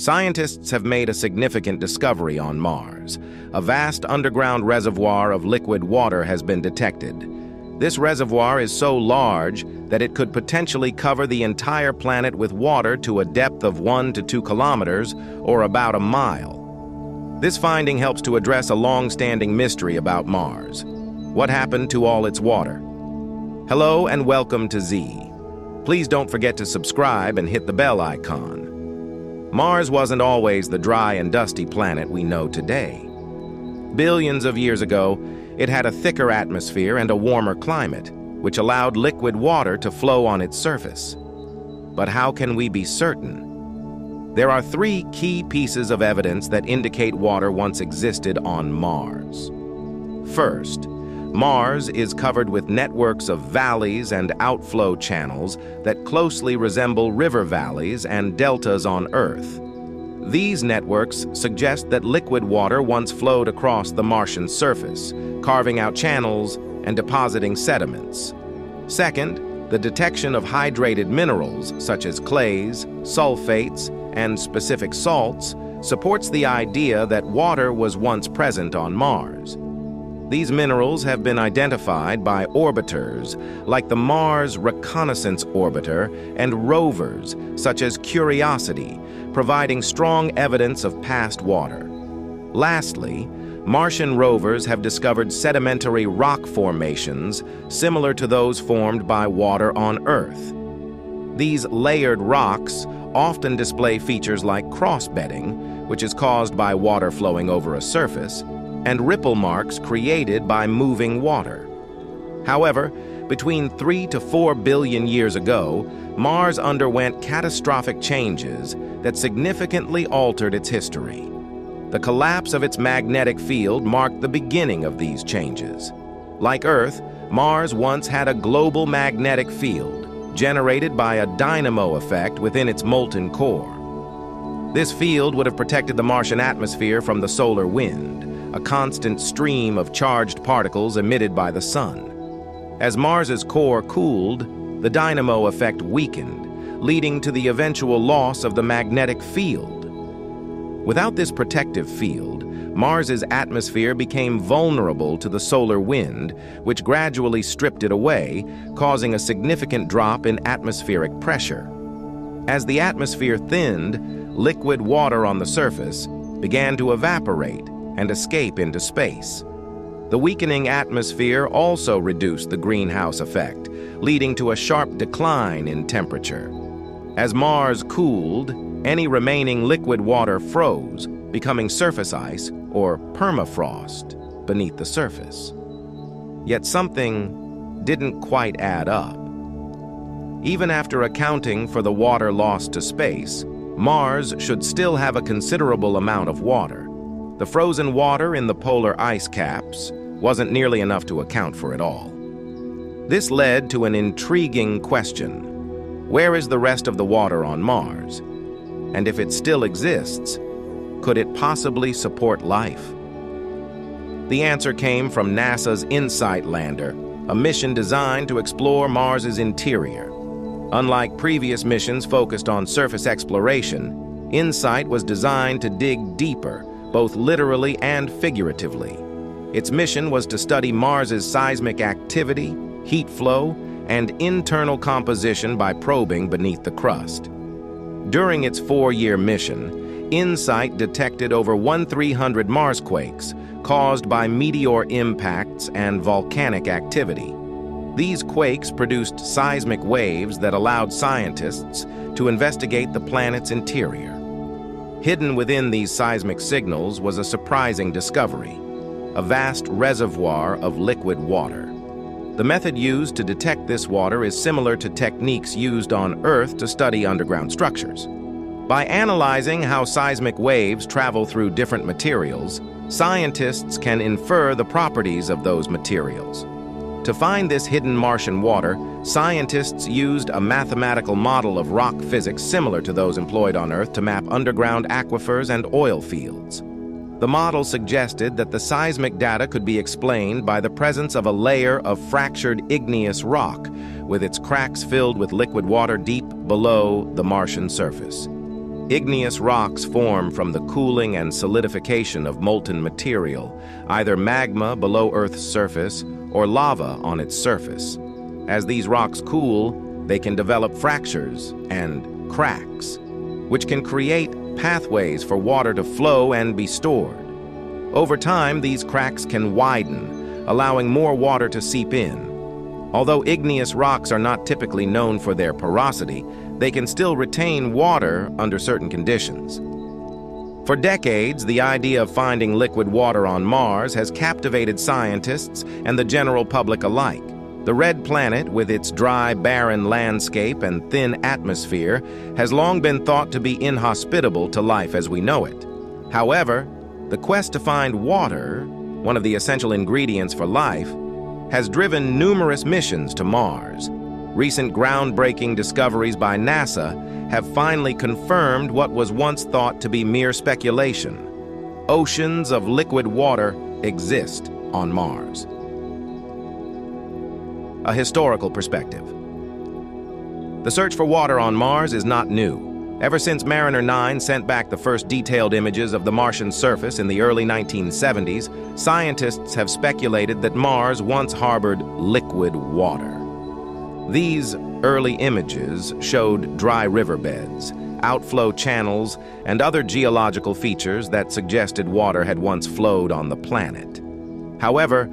Scientists have made a significant discovery on Mars. A vast underground reservoir of liquid water has been detected. This reservoir is so large that it could potentially cover the entire planet with water to a depth of one to two kilometers, or about a mile. This finding helps to address a long-standing mystery about Mars. What happened to all its water? Hello and welcome to Zeey. Please don't forget to subscribe and hit the bell icon. Mars wasn't always the dry and dusty planet we know today. Billions of years ago, it had a thicker atmosphere and a warmer climate, which allowed liquid water to flow on its surface. But how can we be certain? There are three key pieces of evidence that indicate water once existed on Mars. First, Mars is covered with networks of valleys and outflow channels that closely resemble river valleys and deltas on Earth. These networks suggest that liquid water once flowed across the Martian surface, carving out channels and depositing sediments. Second, the detection of hydrated minerals such as clays, sulfates, and specific salts supports the idea that water was once present on Mars. These minerals have been identified by orbiters like the Mars Reconnaissance Orbiter and rovers such as Curiosity, providing strong evidence of past water. Lastly, Martian rovers have discovered sedimentary rock formations similar to those formed by water on Earth. These layered rocks often display features like crossbedding, which is caused by water flowing over a surface, and ripple marks created by moving water. However, between 3 to 4 billion years ago, Mars underwent catastrophic changes that significantly altered its history. The collapse of its magnetic field marked the beginning of these changes. Like Earth, Mars once had a global magnetic field, generated by a dynamo effect within its molten core. This field would have protected the Martian atmosphere from the solar wind, a constant stream of charged particles emitted by the sun. As Mars's core cooled, the dynamo effect weakened, leading to the eventual loss of the magnetic field. Without this protective field, Mars's atmosphere became vulnerable to the solar wind, which gradually stripped it away, causing a significant drop in atmospheric pressure. As the atmosphere thinned, liquid water on the surface began to evaporate and escape into space. The weakening atmosphere also reduced the greenhouse effect, leading to a sharp decline in temperature. As Mars cooled, any remaining liquid water froze, becoming surface ice, or permafrost, beneath the surface. Yet something didn't quite add up. Even after accounting for the water lost to space, Mars should still have a considerable amount of water. The frozen water in the polar ice caps wasn't nearly enough to account for it all. This led to an intriguing question. Where is the rest of the water on Mars? And if it still exists, could it possibly support life? The answer came from NASA's InSight lander, a mission designed to explore Mars's interior. Unlike previous missions focused on surface exploration, InSight was designed to dig deeper both literally and figuratively. Its mission was to study Mars's seismic activity, heat flow, and internal composition by probing beneath the crust. During its four-year mission, InSight detected over 1,300 Mars quakes caused by meteor impacts and volcanic activity. These quakes produced seismic waves that allowed scientists to investigate the planet's interior. Hidden within these seismic signals was a surprising discovery, a vast reservoir of liquid water. The method used to detect this water is similar to techniques used on Earth to study underground structures. By analyzing how seismic waves travel through different materials, scientists can infer the properties of those materials. To find this hidden Martian water, scientists used a mathematical model of rock physics similar to those employed on Earth to map underground aquifers and oil fields. The model suggested that the seismic data could be explained by the presence of a layer of fractured igneous rock, with its cracks filled with liquid water deep below the Martian surface. igneous rocks form from the cooling and solidification of molten material, either magma below Earth's surface or lava on its surface. As these rocks cool, they can develop fractures and cracks, which can create pathways for water to flow and be stored. Over time, these cracks can widen, allowing more water to seep in. Although igneous rocks are not typically known for their porosity, they can still retain water under certain conditions. For decades, the idea of finding liquid water on Mars has captivated scientists and the general public alike. The red planet, with its dry, barren landscape and thin atmosphere, has long been thought to be inhospitable to life as we know it. However, the quest to find water, one of the essential ingredients for life, has driven numerous missions to Mars. Recent groundbreaking discoveries by NASA have finally confirmed what was once thought to be mere speculation. Oceans of liquid water exist on Mars. A historical perspective. The search for water on Mars is not new. Ever since Mariner 9 sent back the first detailed images of the Martian surface in the early 1970s, scientists have speculated that Mars once harbored liquid water. These early images showed dry riverbeds, outflow channels, and other geological features that suggested water had once flowed on the planet. However,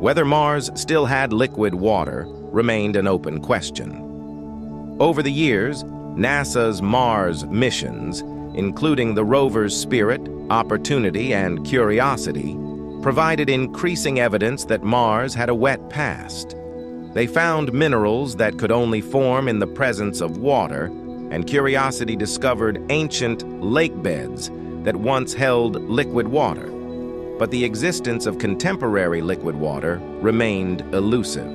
whether Mars still had liquid water remained an open question. Over the years, NASA's Mars missions, including the rover's Spirit, Opportunity, and Curiosity, provided increasing evidence that Mars had a wet past. They found minerals that could only form in the presence of water, and Curiosity discovered ancient lake beds that once held liquid water. But the existence of contemporary liquid water remained elusive.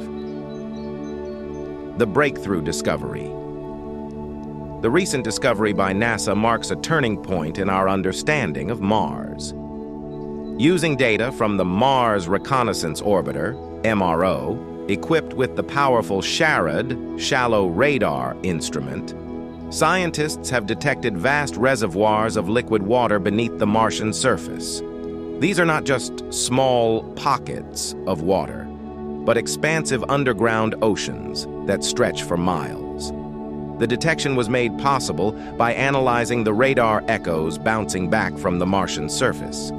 The Breakthrough Discovery the recent discovery by NASA marks a turning point in our understanding of Mars. Using data from the Mars Reconnaissance Orbiter, MRO, equipped with the powerful SHARAD shallow radar instrument, scientists have detected vast reservoirs of liquid water beneath the Martian surface. These are not just small pockets of water, but expansive underground oceans that stretch for miles. The detection was made possible by analyzing the radar echoes bouncing back from the Martian surface.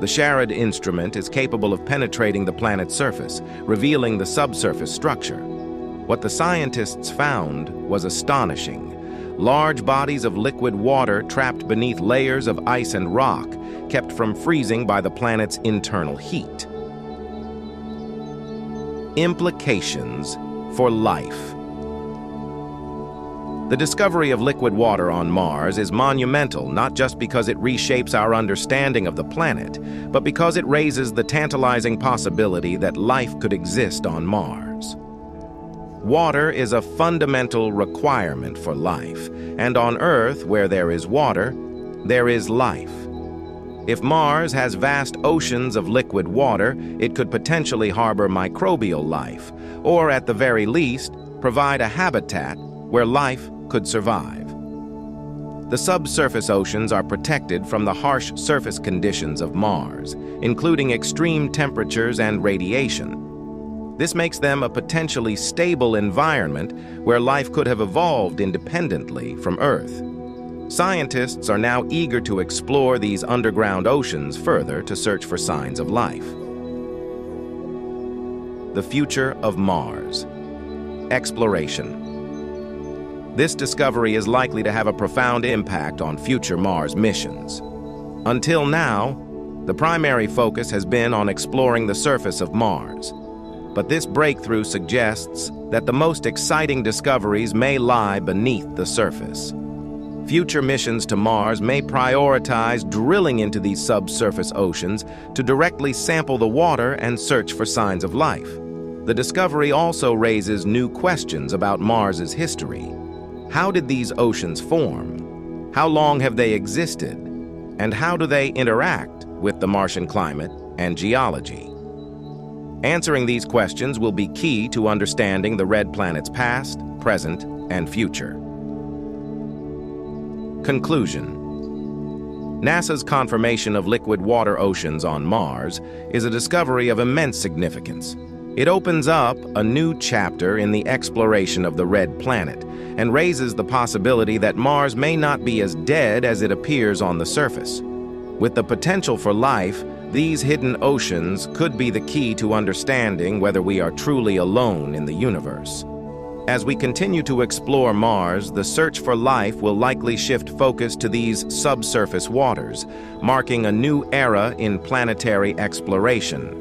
The SHARAD instrument is capable of penetrating the planet's surface, revealing the subsurface structure. What the scientists found was astonishing. Large bodies of liquid water trapped beneath layers of ice and rock, kept from freezing by the planet's internal heat. Implications for life. The discovery of liquid water on Mars is monumental not just because it reshapes our understanding of the planet, but because it raises the tantalizing possibility that life could exist on Mars. Water is a fundamental requirement for life, and on Earth, where there is water, there is life. If Mars has vast oceans of liquid water, it could potentially harbor microbial life, or at the very least, provide a habitat where life could survive. The subsurface oceans are protected from the harsh surface conditions of Mars, including extreme temperatures and radiation. This makes them a potentially stable environment where life could have evolved independently from Earth. Scientists are now eager to explore these underground oceans further to search for signs of life. The future of Mars. Exploration. This discovery is likely to have a profound impact on future Mars missions. Until now, the primary focus has been on exploring the surface of Mars. But this breakthrough suggests that the most exciting discoveries may lie beneath the surface. Future missions to Mars may prioritize drilling into these subsurface oceans to directly sample the water and search for signs of life. The discovery also raises new questions about Mars's history. How did these oceans form? How long have they existed? And how do they interact with the Martian climate and geology? Answering these questions will be key to understanding the red planet's past, present, and future. Conclusion NASA's confirmation of liquid water oceans on Mars is a discovery of immense significance. It opens up a new chapter in the exploration of the red planet and raises the possibility that Mars may not be as dead as it appears on the surface. With the potential for life, these hidden oceans could be the key to understanding whether we are truly alone in the universe. As we continue to explore Mars, the search for life will likely shift focus to these subsurface waters, marking a new era in planetary exploration.